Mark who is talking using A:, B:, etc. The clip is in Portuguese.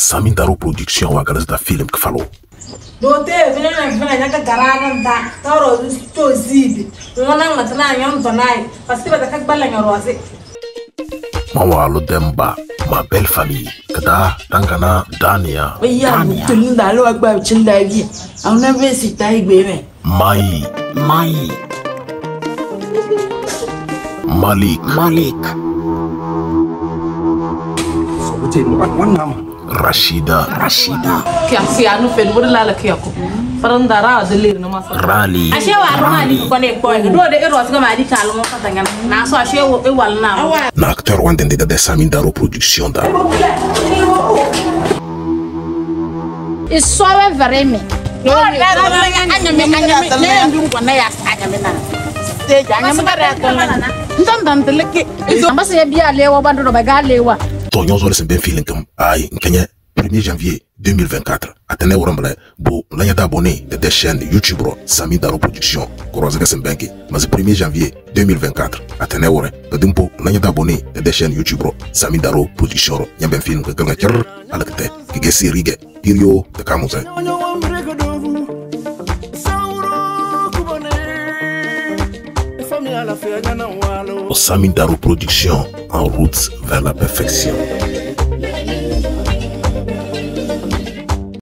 A: Sami Daro Production wa garas da film que falou.
B: dote vile na vile nyaka garana nda toro to zibi ngona ngatna nyam tonai parce que bataka bala nyoroze
A: Mawalo Demba, ma belle famille. Kada Dangana Dania,
C: Iya, tun da agba da na be.
A: Mai,
C: Mai,
A: Malik,
C: Malik,
D: fen Rashida. Rashida.
A: Rali.
B: Na
A: acteur wanda ndida dessa min daro production da.
E: Isowe vereme. Anyame anyame ne ndu ngwana ya anyame na. Stage anyame ba ra tona. Ntantantele ke. Ambasa ya bia lewa bandu ba ga lewa.
A: to ɲɔgɔn sɔrɔ sɛbɛn filen kam ai kɛɲɛ 1er janvier 2024 a tɛnɛ wɔrɔmbalɛ bo laɲɛda abonné de tes chaînes youtube rɔ sami daro production kɔrɔsɛgɛ sɛbɛn ke masi 1er janvier 2024 a tɛnɛ wɔrɛ de dimpo laɲɛda abonné de tes chaînes youtube rɔ sami daro production rɔ ɲɛbɛn film ke gɛlɛ cɛrr alakitɛ kige siri gɛ tirio de kamusɛ o Sami Daro Production en route vers la perfection